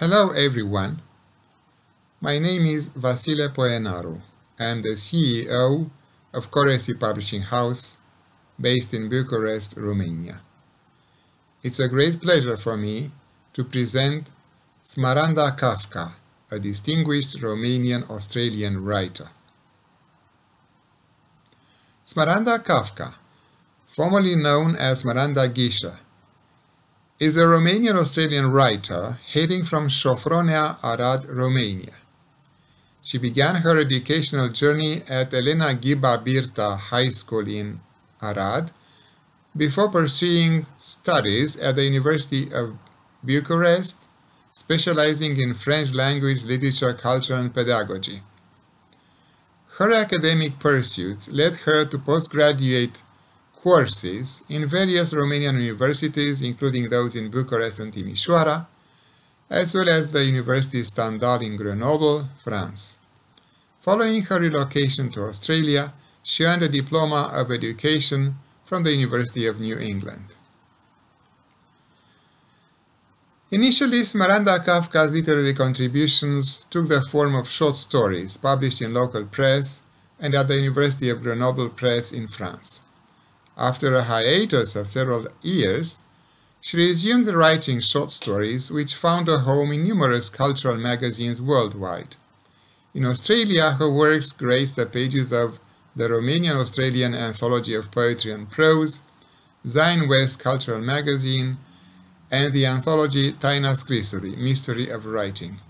Hello everyone. My name is Vasile Poenaru. I am the CEO of Coresi Publishing House based in Bucharest, Romania. It's a great pleasure for me to present Smaranda Kafka, a distinguished Romanian-Australian writer. Smaranda Kafka, formerly known as Smaranda Ghișa, is a Romanian-Australian writer hailing from Șofronea, Arad, Romania. She began her educational journey at Elena Ghiba Birta High School in Arad before pursuing studies at the University of Bucharest, specializing in French language, literature, culture, and pedagogy. Her academic pursuits led her to postgraduate courses in various Romanian universities, including those in Bucharest and Timișoara, as well as the University Stendhal in Grenoble, France. Following her relocation to Australia, she earned a diploma of education from the University of New England. Initially, Smaranda Kafka's literary contributions took the form of short stories published in local press and at the University of Grenoble Press in France. After a hiatus of several years, she resumed writing short stories which found a home in numerous cultural magazines worldwide. In Australia, her works graced the pages of the Romanian-Australian Anthology of Poetry and Prose, Zine West Cultural Magazine, and the anthology Taina Scrisului, Mystery of Writing.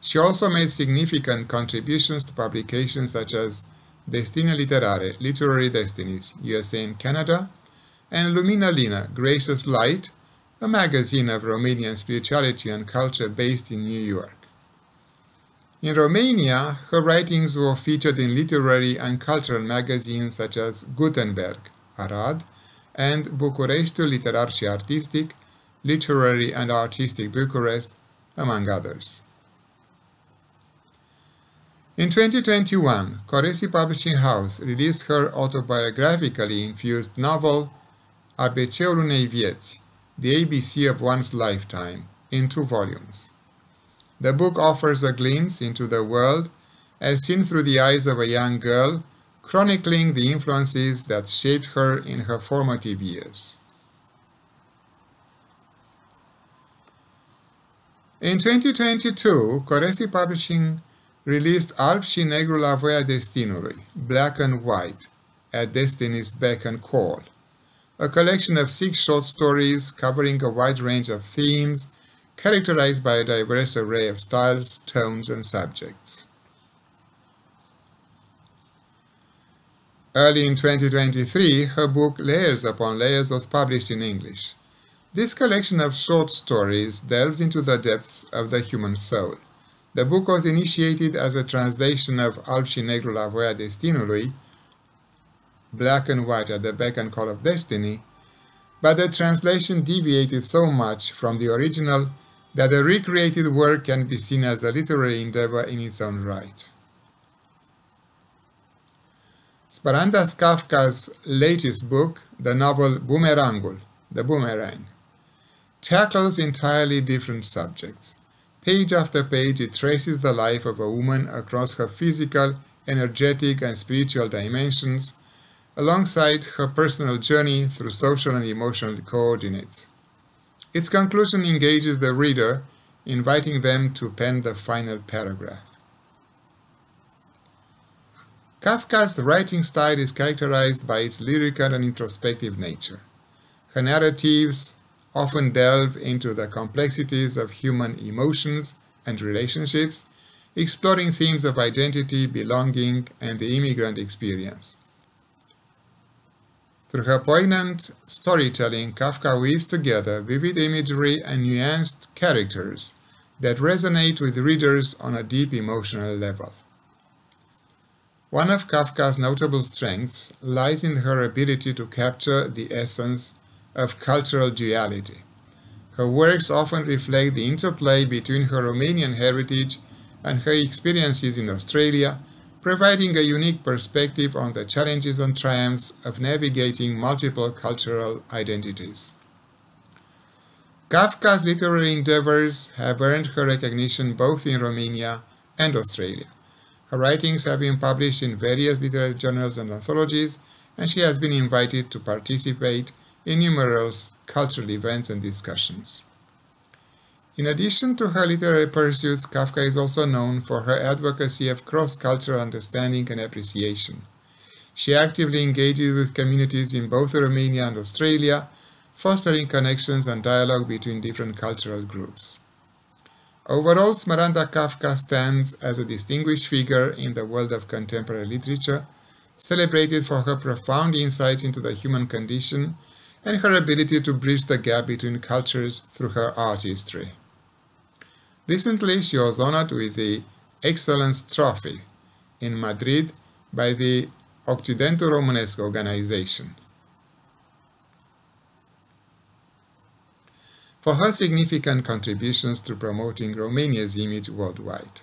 She also made significant contributions to publications such as Destine Literare, Literary Destinies, USA and Canada, and Lumina Lina, Gracious Light, a magazine of Romanian spirituality and culture based in New York. In Romania, her writings were featured in literary and cultural magazines such as Gutenberg, Arad, and Bucureștiul Literar și Artistic, Literary and Artistic Bucharest, among others. In 2021, Coresi Publishing House released her autobiographically infused novel ABC-ul unei vieți, The ABC of One's Lifetime, in two volumes. The book offers a glimpse into the world as seen through the eyes of a young girl, chronicling the influences that shaped her in her formative years. In 2022, Coresi Publishing released Alb și Negru la voia destinului, Black and White, at Destiny's Beck and Call, a collection of six short stories covering a wide range of themes, characterized by a diverse array of styles, tones, and subjects. Early in 2023, her book Layers Upon Layers was published in English. This collection of short stories delves into the depths of the human soul. The book was initiated as a translation of Alb și Negru la voia destinului, Black and White at the Beck and Call of Destiny, but the translation deviated so much from the original that the recreated work can be seen as a literary endeavor in its own right. Smaranda Kafka's latest book, the novel Bumerangul, The Boomerang, tackles entirely different subjects. Page after page, it traces the life of a woman across her physical, energetic, and spiritual dimensions, alongside her personal journey through social and emotional coordinates. Its conclusion engages the reader, inviting them to pen the final paragraph. Kafka's writing style is characterized by its lyrical and introspective nature. Her narratives often delve into the complexities of human emotions and relationships, exploring themes of identity, belonging, and the immigrant experience. Through her poignant storytelling, Kafka weaves together vivid imagery and nuanced characters that resonate with readers on a deep emotional level. One of Kafka's notable strengths lies in her ability to capture the essence of cultural duality. Her works often reflect the interplay between her Romanian heritage and her experiences in Australia, providing a unique perspective on the challenges and triumphs of navigating multiple cultural identities. Kafka's literary endeavors have earned her recognition both in Romania and Australia. Her writings have been published in various literary journals and anthologies, and she has been invited to participate in numerous cultural events and discussions. In addition to her literary pursuits, Kafka is also known for her advocacy of cross-cultural understanding and appreciation. She actively engages with communities in both Romania and Australia, fostering connections and dialogue between different cultural groups. Overall, Smaranda Kafka stands as a distinguished figure in the world of contemporary literature, celebrated for her profound insights into the human condition and her ability to bridge the gap between cultures through her art history. Recently, she was honored with the Excellence Trophy in Madrid by the Occidentul Românesc organization. for her significant contributions to promoting Romania's image worldwide.